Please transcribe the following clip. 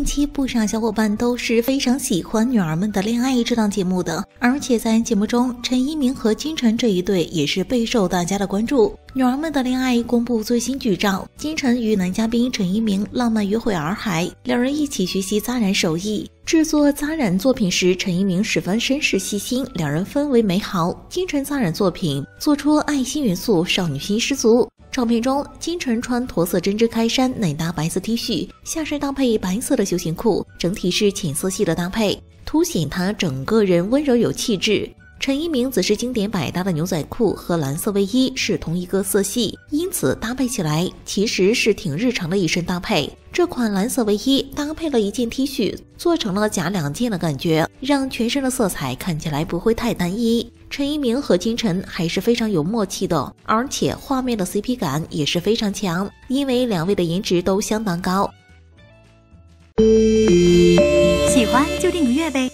近期不少小伙伴都是非常喜欢《女儿们的恋爱》这档节目的，而且在节目中，陈一鸣和金晨这一对也是备受大家的关注。《女儿们的恋爱》公布最新剧照，金晨与男嘉宾陈一鸣浪漫约会洱海，两人一起学习扎染手艺。制作扎染作品时，陈一鸣十分绅士细心，两人氛围美好。金晨扎染作品做出爱心元素，少女心十足。照片中，金晨穿驼色针织开衫，内搭白色 T 恤，下身搭配白色的休闲裤，整体是浅色系的搭配，凸显她整个人温柔有气质。陈一鸣则是经典百搭的牛仔裤和蓝色卫衣是同一个色系，因此搭配起来其实是挺日常的一身搭配。这款蓝色卫衣搭配了一件 T 恤，做成了假两件的感觉，让全身的色彩看起来不会太单一。陈一鸣和金晨还是非常有默契的，而且画面的 CP 感也是非常强，因为两位的颜值都相当高。喜欢就订阅呗。